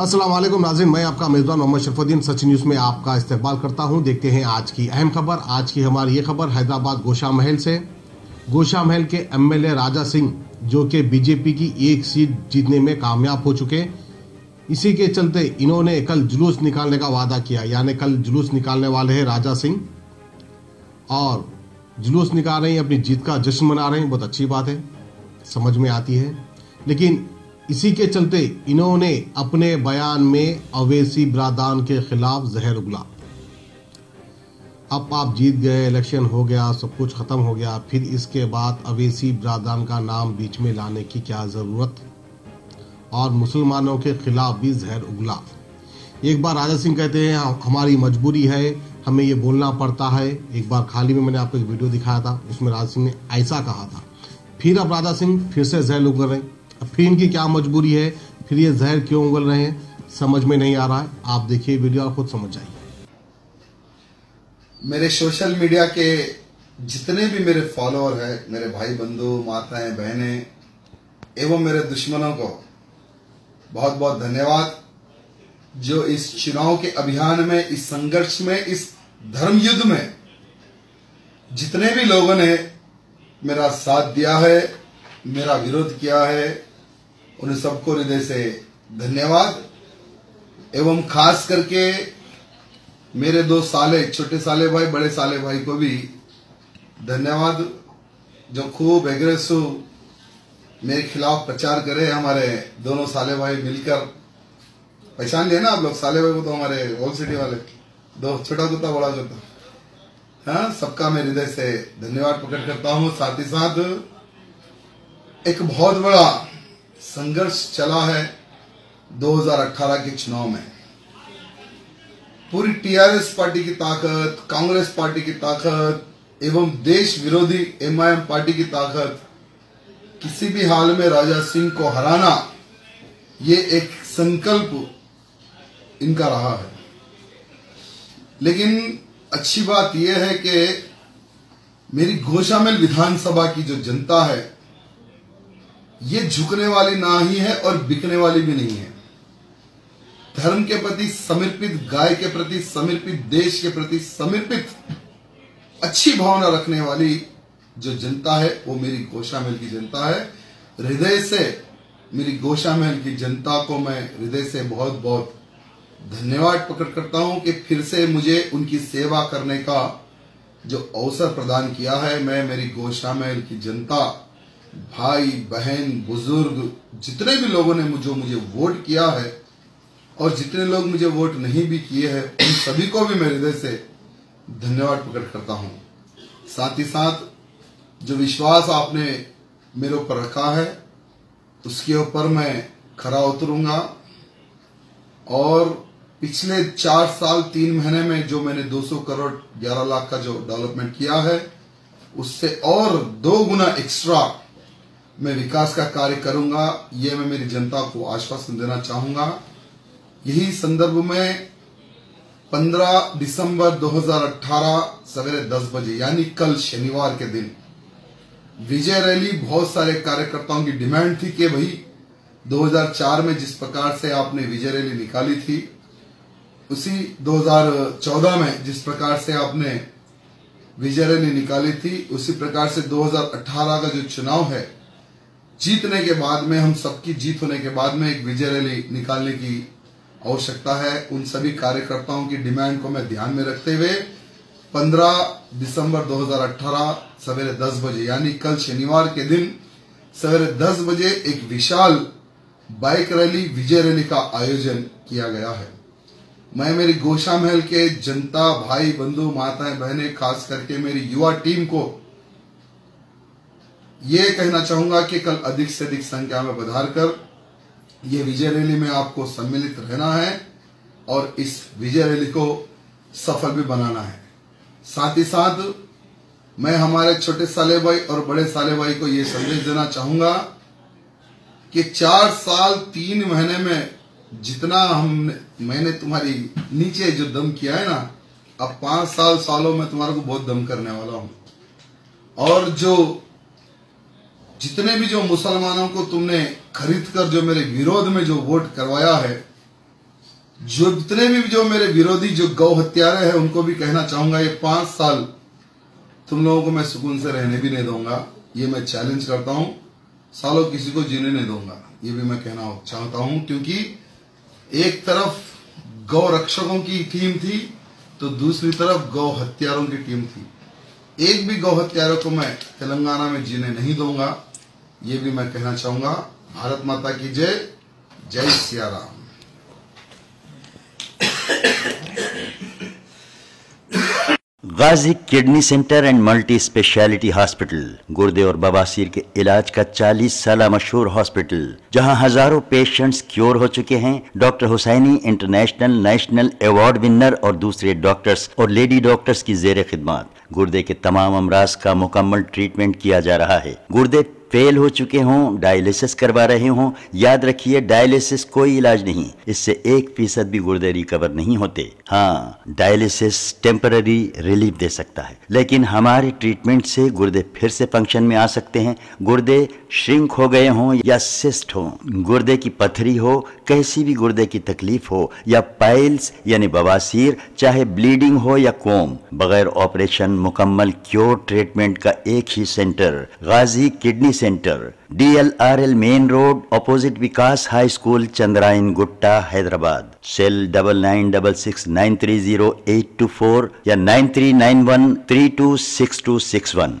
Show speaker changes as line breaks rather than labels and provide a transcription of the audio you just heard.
असलम नाजिम मैं आपका मेज़बान मोहम्मद शरफुद्दीन सच न्यूज़ में आपका इस्तेमाल करता हूं देखते हैं आज की अहम खबर आज की हमारी ये खबर हैदराबाद गोशा महल से गोशा महल के एमएलए राजा सिंह जो कि बीजेपी की एक सीट जीतने में कामयाब हो चुके इसी के चलते इन्होंने कल जुलूस निकालने का वादा किया यानी कल जुलूस निकालने वाले हैं राजा सिंह और जुलूस निकाल रहे हैं अपनी जीत का जश्न मना रहे हैं बहुत अच्छी बात है समझ में आती है लेकिन इसी के चलते इन्होंने अपने बयान में अवेसी बरादान के खिलाफ जहर उगला अब आप जीत गए इलेक्शन हो गया सब कुछ ख़त्म हो गया फिर इसके बाद अवेसी बरादान का नाम बीच में लाने की क्या ज़रूरत और मुसलमानों के खिलाफ भी जहर उगला एक बार राजा सिंह कहते हैं हाँ, हमारी मजबूरी है हमें ये बोलना पड़ता है एक बार खाली में मैंने आपको एक वीडियो दिखाया था उसमें राजा सिंह ने ऐसा कहा था फिर अब राजा सिंह फिर से जहर उगल रहे फिर इनकी क्या मजबूरी है फिर ये जहर क्यों उगल रहे हैं समझ में नहीं आ रहा है आप देखिए वीडियो और खुद समझ जाइए
मेरे सोशल मीडिया के जितने भी मेरे फॉलोअर हैं मेरे भाई बंधु माताएं बहनें एवं मेरे दुश्मनों को बहुत बहुत धन्यवाद जो इस चुनाव के अभियान में इस संघर्ष में इस धर्म युद्ध में जितने भी लोगों ने मेरा साथ दिया है मेरा विरोध किया है उन सबको हृदय से धन्यवाद एवं खास करके मेरे दो साले छोटे साले भाई बड़े साले भाई को भी धन्यवाद जो खूब एग्रेसिव मेरे खिलाफ प्रचार करे हमारे दोनों साले भाई मिलकर पहचान लिया ना आप लोग साले भाई को तो हमारे ओल्ड सिटी वाले दो छोटा कुत्ता बड़ा कुत्ता हाँ सबका मैं हृदय से धन्यवाद प्रकट करता हूँ साथ ही साथ एक बहुत बड़ा संघर्ष चला है 2018 के चुनाव में पूरी टीआरएस पार्टी की ताकत कांग्रेस पार्टी की ताकत एवं देश विरोधी एमआईएम पार्टी की ताकत किसी भी हाल में राजा सिंह को हराना ये एक संकल्प इनका रहा है लेकिन अच्छी बात यह है कि मेरी घोषामेल विधानसभा की जो जनता है ये झुकने वाली ना ही है और बिकने वाली भी नहीं है धर्म के प्रति समर्पित गाय के प्रति समर्पित देश के प्रति समर्पित अच्छी भावना रखने वाली जो जनता है वो मेरी गोशा महल की जनता है हृदय से मेरी गोशा महल की जनता को मैं हृदय से बहुत बहुत धन्यवाद प्रकट करता हूं कि फिर से मुझे उनकी सेवा करने का जो अवसर प्रदान किया है मैं मेरी गोशा महल की जनता भाई बहन बुजुर्ग जितने भी लोगों ने जो मुझे वोट किया है और जितने लोग मुझे वोट नहीं भी किए हैं उन सभी को भी मैं हृदय से धन्यवाद प्रकट करता हूं साथ ही साथ जो विश्वास आपने मेरे ऊपर रखा है उसके ऊपर मैं खरा उतरूंगा और पिछले चार साल तीन महीने में जो मैंने 200 करोड़ 11 लाख का जो डेवलपमेंट किया है उससे और दो गुना एक्स्ट्रा मैं विकास का कार्य करूंगा ये मैं मेरी जनता को आश्वासन देना चाहूंगा यही संदर्भ में 15 दिसंबर 2018 सवेरे 10 बजे यानी कल शनिवार के दिन विजय रैली बहुत सारे कार्यकर्ताओं की डिमांड थी कि भाई 2004 में जिस प्रकार से आपने विजय रैली निकाली थी उसी 2014 में जिस प्रकार से आपने विजय रैली निकाली थी उसी प्रकार से 2018 का जो चुनाव है जीतने के बाद में हम सबकी जीत होने के बाद में एक विजय रैली निकालने की आवश्यकता है उन सभी कार्यकर्ताओं की डिमांड को मैं ध्यान में रखते हुए 15 दिसंबर 2018 सवेरे 10 बजे यानी कल शनिवार के दिन सवेरे 10 बजे एक विशाल बाइक रैली विजय रैली का आयोजन किया गया है मैं मेरी गोशा महल के जनता भाई बंधु माताएं बहनें खास करके मेरी युवा टीम को ये कहना चाहूंगा कि कल अधिक से अधिक संख्या में बधार कर ये विजय रैली में आपको सम्मिलित रहना है और इस विजय रैली को सफल भी बनाना है साथ ही साथ मैं हमारे छोटे साले भाई और बड़े साले भाई को ये संदेश देना चाहूंगा कि चार साल तीन महीने में जितना हमने मैंने तुम्हारी नीचे जो दम किया है ना अब पांच साल सालों में तुम्हारे को बहुत दम करने वाला हूं और जो जितने भी जो मुसलमानों को तुमने खरीद कर जो मेरे विरोध में जो वोट करवाया है जो जितने भी जो मेरे विरोधी जो गौ हत्यारे हैं उनको भी कहना चाहूंगा ये पांच साल तुम लोगों को मैं सुकून से रहने भी नहीं दूंगा ये मैं चैलेंज करता हूं सालों किसी को जीने नहीं दूंगा ये भी मैं कहना चाहता हूं क्योंकि एक तरफ गौ रक्षकों की टीम थी तो दूसरी तरफ गौ हत्यारों की टीम थी एक भी गौ हत्यारों को मैं तेलंगाना में जीने नहीं दूंगा ये भी मैं कहना चाहूंगा भारत माता की जय जय Siya Ram
Ghazi kidney centre and multi speciality hospital गुर्दे और बबासीर के इलाज का 40 साल मशहूर हॉस्पिटल जहां हजारों पेशेंट्स क्योर हो चुके हैं doctor Husaini international national award winner और दूसरे डॉक्टर्स और लेडी डॉक्टर्स की जेर खिदमत गुर्दे के तमाम अमराज का मुकम्मल ट्रीटमेंट किया जा रहा है गुर्दे फेल हो चुके हों डायलिसिस करवा रहे हों याद रखिए डायलिसिस कोई इलाज नहीं इससे एक फीसद भी गुर्दे रिकवर नहीं होते हाँ डायलिसिस टेम्पररी रिलीफ दे सकता है लेकिन हमारे ट्रीटमेंट से गुर्दे फिर से फंक्शन में आ सकते हैं गुर्दे श्रिंक हो गए हों या सिस्ट हो गुर्दे की पथरी हो कैसी भी गुर्दे की तकलीफ हो या पाइल्स यानी बवासीर चाहे ब्लीडिंग हो या कोम बगैर ऑपरेशन मुकम्मल क्योर ट्रीटमेंट का एक ही centre Ghazi kidney Center, DLRL Main Road, opposite Vikas High School, Chandrayan Gutta, Hyderabad. Cell 9966930824 ya 9391326261.